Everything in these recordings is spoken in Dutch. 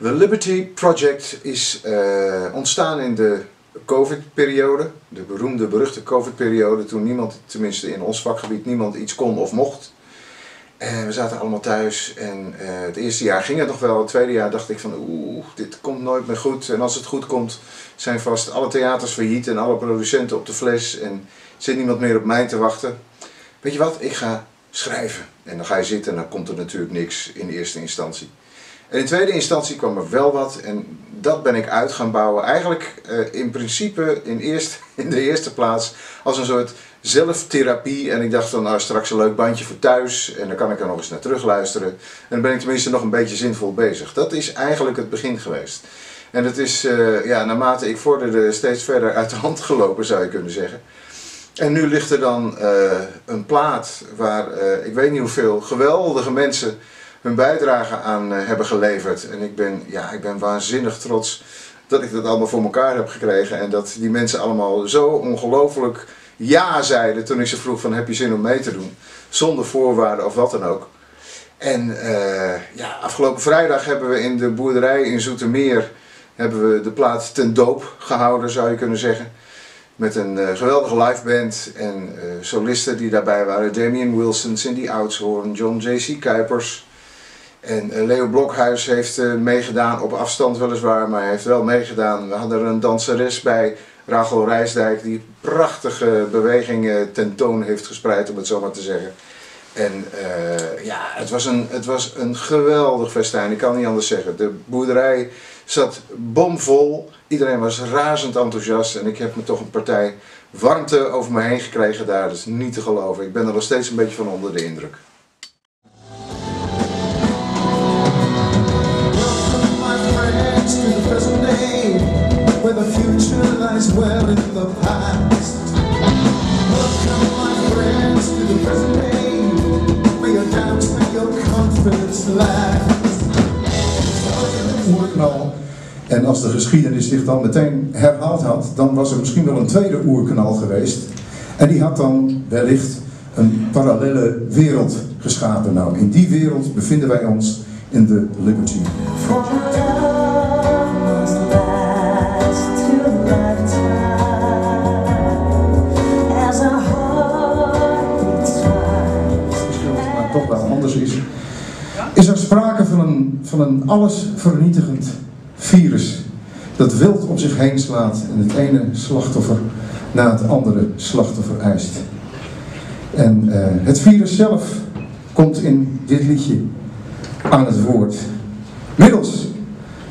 The Liberty Project is uh, ontstaan in de COVID-periode, de beroemde, beruchte COVID-periode, toen niemand, tenminste in ons vakgebied, niemand iets kon of mocht. En we zaten allemaal thuis en uh, het eerste jaar ging het nog wel. Het tweede jaar dacht ik van oeh, dit komt nooit meer goed. En als het goed komt, zijn vast alle theaters failliet en alle producenten op de fles. En zit niemand meer op mij te wachten. Weet je wat, ik ga schrijven. En dan ga je zitten en dan komt er natuurlijk niks in eerste instantie. En in tweede instantie kwam er wel wat en dat ben ik uit gaan bouwen. Eigenlijk uh, in principe in, eerst, in de eerste plaats als een soort zelftherapie. En ik dacht van nou straks een leuk bandje voor thuis en dan kan ik er nog eens naar terug luisteren. En dan ben ik tenminste nog een beetje zinvol bezig. Dat is eigenlijk het begin geweest. En het is uh, ja, naarmate ik vorderde steeds verder uit de hand gelopen zou je kunnen zeggen. En nu ligt er dan uh, een plaat waar ik weet niet hoeveel geweldige mensen hun bijdrage aan uh, hebben geleverd. En ik ben, ja, ik ben waanzinnig trots dat ik dat allemaal voor elkaar heb gekregen. En dat die mensen allemaal zo ongelooflijk ja zeiden toen ik ze vroeg van heb je zin om mee te doen. Zonder voorwaarden of wat dan ook. En uh, ja, afgelopen vrijdag hebben we in de boerderij in Zoetermeer hebben we de plaat ten doop gehouden zou je kunnen zeggen. Met een uh, geweldige liveband en solisten die daarbij waren. Damien Wilson, Cindy Oudshoorn, John J.C. Kuipers, en eh, Leo Blokhuis heeft uh, meegedaan, op afstand weliswaar, maar hij heeft wel meegedaan. We hadden er een danseres bij, Rachel Rijsdijk, die prachtige bewegingen tentoon heeft gespreid, om het zo maar te zeggen. En ja, het was, een, het was een geweldig festijn, ik kan niet anders zeggen. De boerderij zat bomvol, iedereen was razend enthousiast en ik heb me toch een partij warmte over me heen gekregen daar. Dat is niet te geloven. Ik ben er nog steeds een beetje van onder de indruk. Well in the past. Welcome, my friends, to the present day. May your doubts, may your confidence last. Oerknal. En als de geschiedenis zich dan meteen herhaald had, dan was er misschien wel een tweede oerknal geweest. En die had dan wellicht een parallele wereld geschapen. Nou, in die wereld bevinden wij ons in de Liberty. Van een allesvernietigend virus dat wild om zich heen slaat en het ene slachtoffer na het andere slachtoffer eist. En uh, het virus zelf komt in dit liedje aan het woord. Middels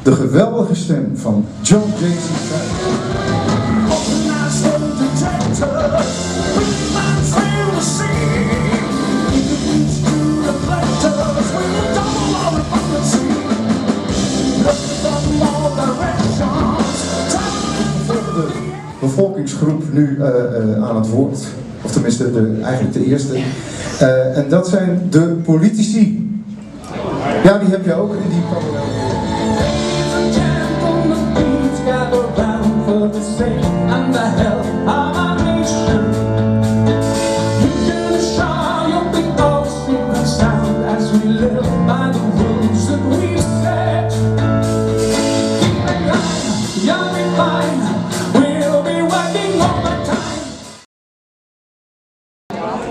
de geweldige stem van John bevolkingsgroep nu uh, uh, aan het woord. Of tenminste, de, eigenlijk de eerste. Uh, en dat zijn de politici. Ja, die heb je ook in die parallel.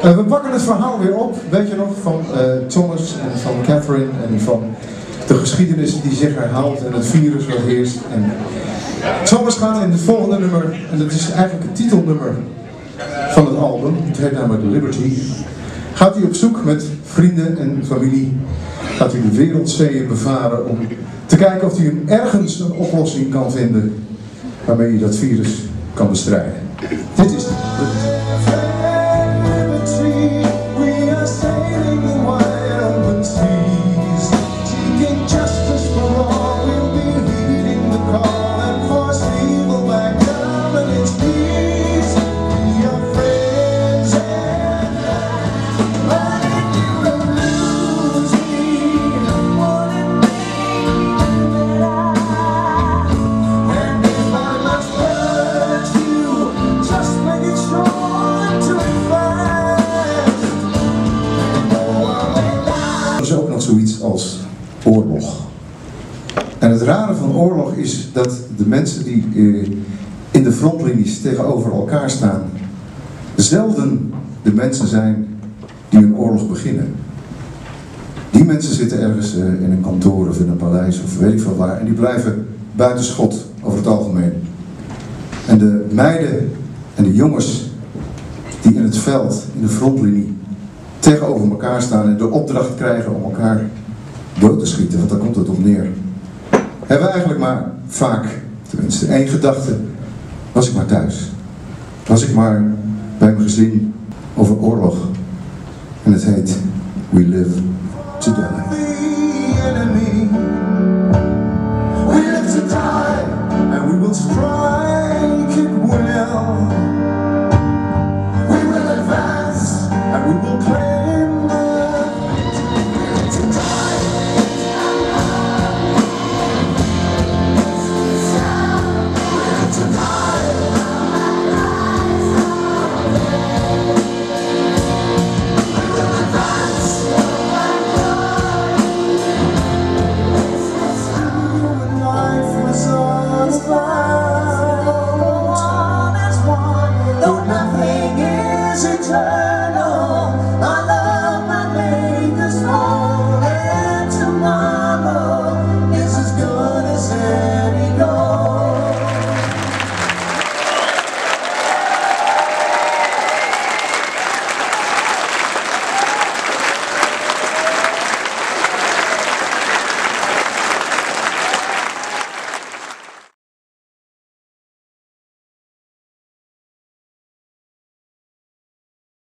Uh, we pakken het verhaal weer op, weet je nog, van uh, Thomas en van Catherine en van de geschiedenis die zich herhaalt en het virus wat heerst. En Thomas gaat in het volgende nummer, en dat is eigenlijk het titelnummer van het album, het heet namelijk Liberty, gaat hij op zoek met vrienden en familie, gaat hij de wereldzeeën bevaren om te kijken of hij ergens een oplossing kan vinden waarmee hij dat virus kan bestrijden. Dit is het. zoiets als oorlog. En het rare van oorlog is dat de mensen die eh, in de frontlinies tegenover elkaar staan, zelden de mensen zijn die een oorlog beginnen. Die mensen zitten ergens eh, in een kantoor of in een paleis of weet ik veel waar en die blijven buiten schot over het algemeen. En de meiden en de jongens die in het veld, in de frontlinie, tegenover elkaar staan en de opdracht krijgen om elkaar dood te schieten, want dan komt het op neer. Hebben we eigenlijk maar vaak, tenminste één gedachte, was ik maar thuis. Was ik maar bij mijn gezin over oorlog. En het heet We Live to Die. We live to die and we will strive.